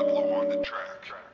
Godlow on the track.